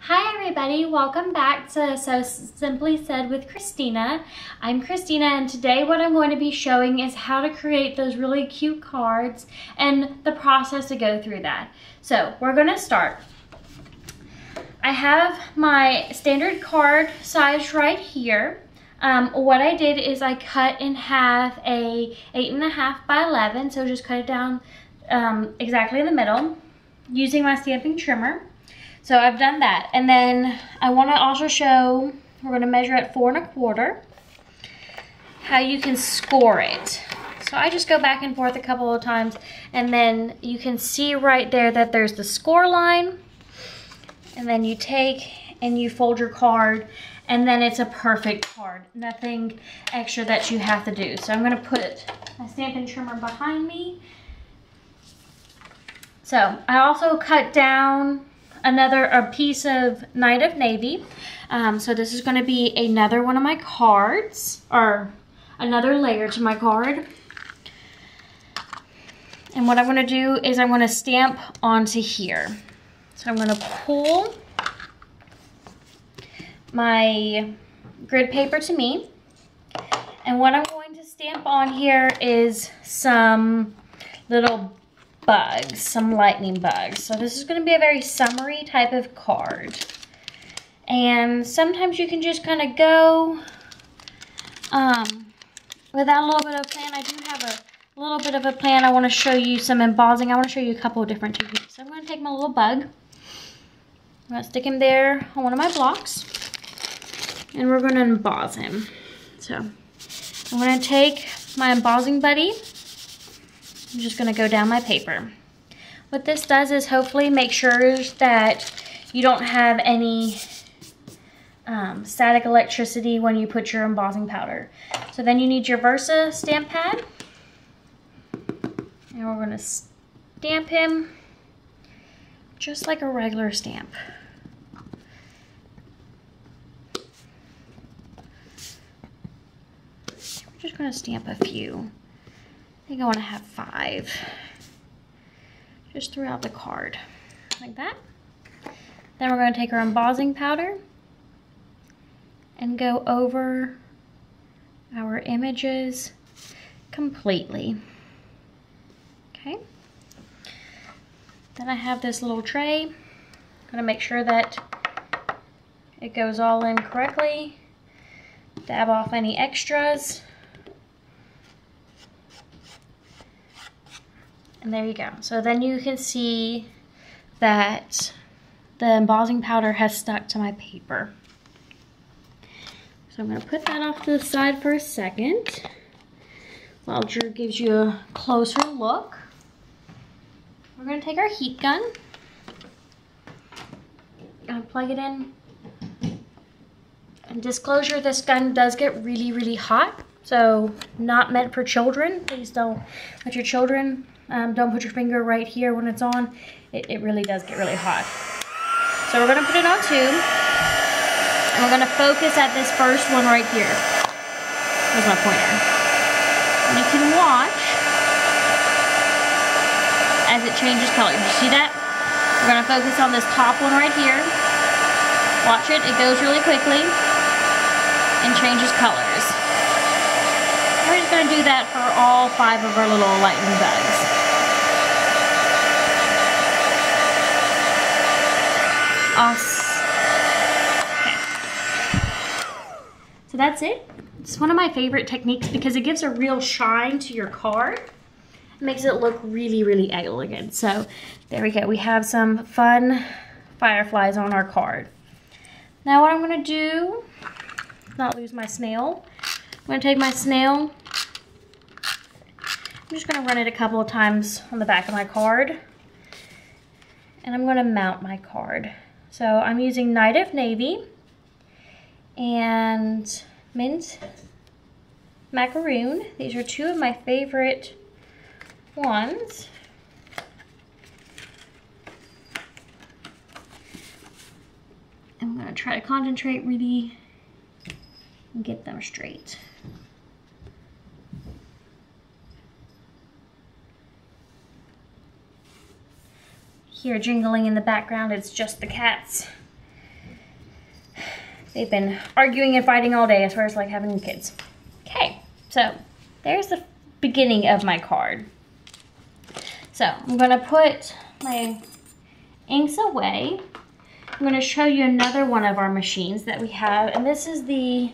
Hi everybody, welcome back to So Simply Said with Christina. I'm Christina and today what I'm going to be showing is how to create those really cute cards and the process to go through that. So we're going to start. I have my standard card size right here. Um, what I did is I cut in half a eight and a half by 11, so just cut it down um, exactly in the middle using my Stampin' Trimmer. So I've done that. And then I want to also show, we're going to measure at four and a quarter, how you can score it. So I just go back and forth a couple of times and then you can see right there that there's the score line. And then you take and you fold your card and then it's a perfect card. Nothing extra that you have to do. So I'm gonna put my Stampin' Trimmer behind me. So I also cut down another a piece of Night of Navy. Um, so this is going to be another one of my cards, or another layer to my card. And what I'm going to do is I'm going to stamp onto here. So I'm going to pull my grid paper to me. And what I'm going to stamp on here is some little bugs, some lightning bugs. So this is going to be a very summery type of card. And sometimes you can just kind of go um, without a little bit of plan. I do have a little bit of a plan. I want to show you some embossing. I want to show you a couple of different techniques. So I'm going to take my little bug. I'm going to stick him there on one of my blocks. And we're going to emboss him. So I'm going to take my embossing buddy I'm just going to go down my paper. What this does is hopefully make sure that you don't have any um, static electricity when you put your embossing powder. So then you need your Versa stamp pad. And we're going to stamp him just like a regular stamp. We're just going to stamp a few. I think I want to have five. Just throughout the card, like that. Then we're going to take our embossing powder and go over our images completely. Okay. Then I have this little tray. I'm going to make sure that it goes all in correctly. Dab off any extras. And there you go. So then you can see that the embossing powder has stuck to my paper. So I'm going to put that off to the side for a second while Drew gives you a closer look. We're going to take our heat gun and plug it in. And disclosure, this gun does get really, really hot. So not meant for children. Please don't let your children um, don't put your finger right here when it's on. It, it really does get really hot. So we're to put it on two. And we're to focus at this first one right here. There's my pointer. And you can watch as it changes color. You see that? We're to focus on this top one right here. Watch it. It goes really quickly and changes colors. Going to do that for all five of our little lightning bugs. Okay. So that's it. It's one of my favorite techniques because it gives a real shine to your card. It makes it look really, really elegant. So there we go. We have some fun fireflies on our card. Now what I'm going to do, not lose my snail, I'm going to take my snail, I'm just going to run it a couple of times on the back of my card. And I'm going to mount my card. So I'm using Night of Navy and Mint Macaron. These are two of my favorite ones. I'm to try to concentrate really and get them straight. Hear jingling in the background, it's just the cats They've been arguing and fighting all day as far as like having kids. Okay, so there's the beginning of my card. So I'm gonna put my inks away. I'm gonna show you another one of our machines that we have, and this is the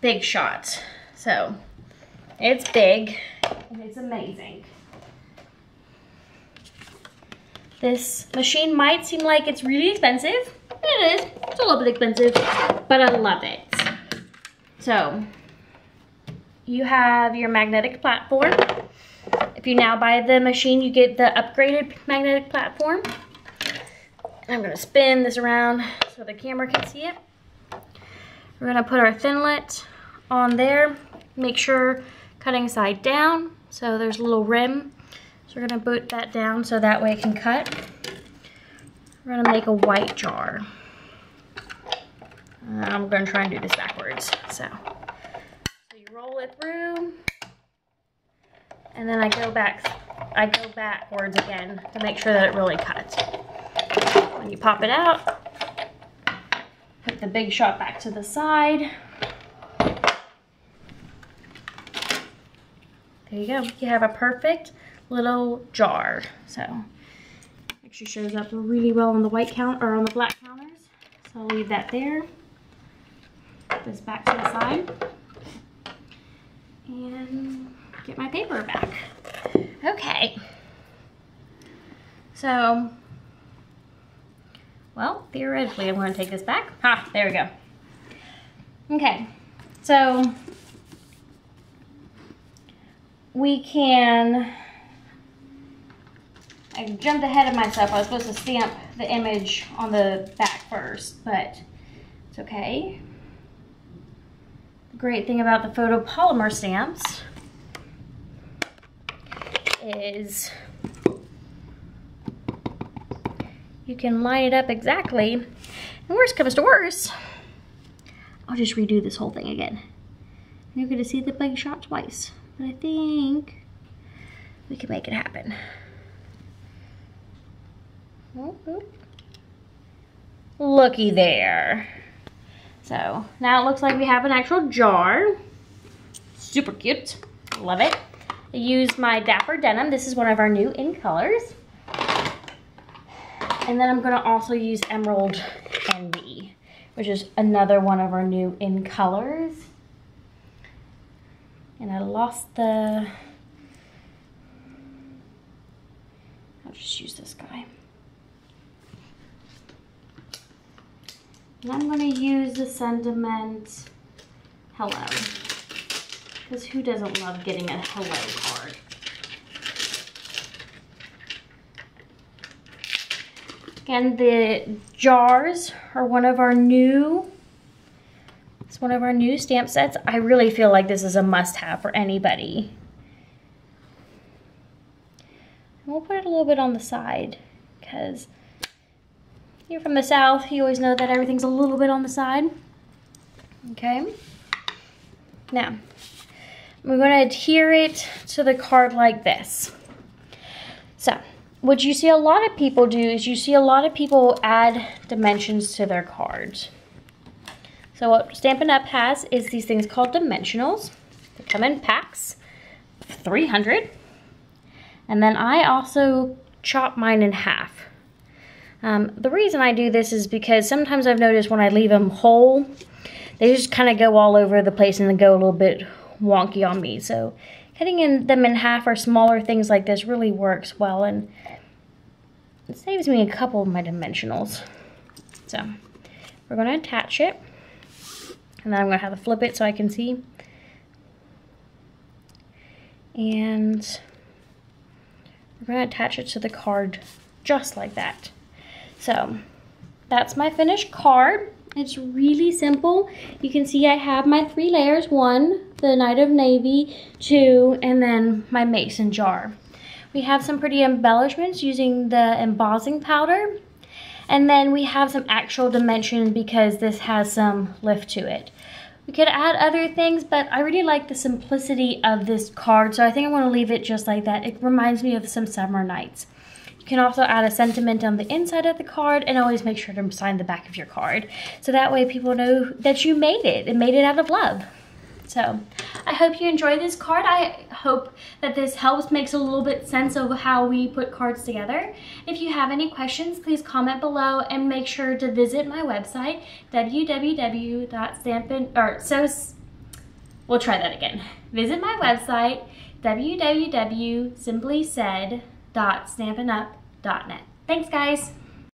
Big Shot. So it's big and it's amazing. This machine might seem like it's really expensive. It is, it's a little bit expensive, but I love it. So you have your magnetic platform. If you now buy the machine, you get the upgraded magnetic platform. I'm gonna spin this around so the camera can see it. We're gonna put our Thinlit on there. Make sure cutting side down. So there's a little rim. So we're gonna boot that down so that way it can cut. We're gonna make a white jar. Uh, I'm gonna try and do this backwards. So, so you roll it through, and then I go back, I go backwards again to make sure that it really cuts. When you pop it out, put the big shot back to the side. There you go. You have a perfect little jar. So actually shows up really well on the white count or on the black counters. So I'll leave that there. Put this back to the side. And get my paper back. Okay. So, well, theoretically, I'm to take this back. Ha, there we go. Okay, so we can, I jumped ahead of myself. I was supposed to stamp the image on the back first, but it's okay. The great thing about the photopolymer stamps is you can line it up exactly. And worst comes to worst, I'll just redo this whole thing again. You're gonna see the big shot twice. But I think we can make it happen. Looky there. So now it looks like we have an actual jar. Super cute. Love it. I used my Dapper Denim. This is one of our new in colors. And then I'm going to also use Emerald Envy, which is another one of our new in colors and I lost the, I'll just use this guy. And I'm going to use the sentiment hello. Because who doesn't love getting a hello card? And the jars are one of our new it's one of our new stamp sets. I really feel like this is a must-have for anybody. And we'll put it a little bit on the side because you're from the south, you always know that everything's a little bit on the side. Okay. Now, we're going to adhere it to the card like this. So, what you see a lot of people do is you see a lot of people add dimensions to their cards. So what Stampin' Up! has is these things called dimensionals. They come in packs, 300. And then I also chop mine in half. Um, the reason I do this is because sometimes I've noticed when I leave them whole, they just kind of go all over the place and they go a little bit wonky on me. So cutting in them in half or smaller things like this really works well and it saves me a couple of my dimensionals. So we're going to attach it. And then I'm going to have to flip it so I can see. And we're going to attach it to the card just like that. So that's my finished card. It's really simple. You can see I have my three layers. One, the Night of Navy, two, and then my mason jar. We have some pretty embellishments using the embossing powder. And then we have some actual dimension because this has some lift to it. We could add other things, but I really like the simplicity of this card, so I think I want to leave it just like that. It reminds me of some summer nights. Can also add a sentiment on the inside of the card and always make sure to sign the back of your card. So that way people know that you made it and made it out of love. So I hope you enjoy this card. I hope that this helps, makes a little bit sense of how we put cards together. If you have any questions, please comment below and make sure to visit my website, www.stampin, or so, we'll try that again. Visit my website, www.simplysaid.stampinup.net. Thanks guys.